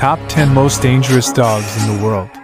Top 10 Most Dangerous Dogs in the World.